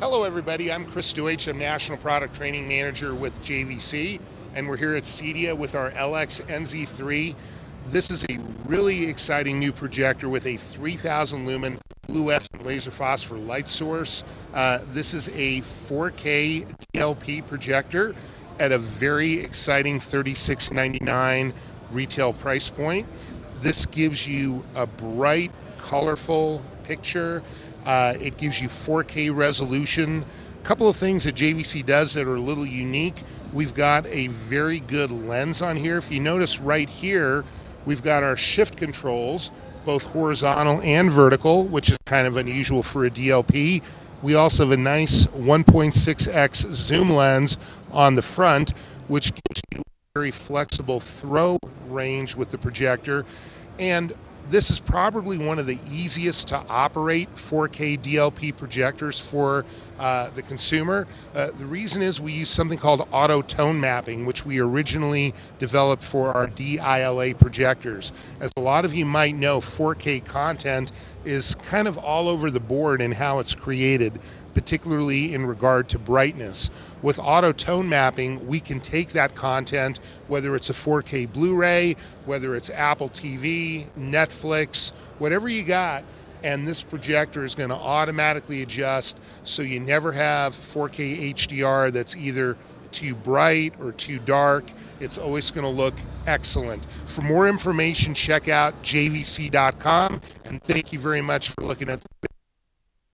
Hello, everybody. I'm Chris Deutsch. I'm National Product Training Manager with JVC, and we're here at CEDIA with our LX NZ3. This is a really exciting new projector with a 3,000 lumen fluorescent laser phosphor light source. Uh, this is a 4K DLP projector at a very exciting $36.99 retail price point. This gives you a bright, colorful picture uh, it gives you 4K resolution. A couple of things that JVC does that are a little unique. We've got a very good lens on here. If you notice right here, we've got our shift controls, both horizontal and vertical, which is kind of unusual for a DLP. We also have a nice 1.6x zoom lens on the front, which gives you a very flexible throw range with the projector. And this is probably one of the easiest to operate 4K DLP projectors for uh, the consumer. Uh, the reason is we use something called auto tone mapping, which we originally developed for our DILA projectors. As a lot of you might know, 4K content is kind of all over the board in how it's created, particularly in regard to brightness. With auto tone mapping, we can take that content, whether it's a 4K Blu ray, whether it's Apple TV, Netflix, whatever you got and this projector is going to automatically adjust so you never have 4K HDR that's either too bright or too dark. It's always going to look excellent. For more information, check out jvc.com and thank you very much for looking at the.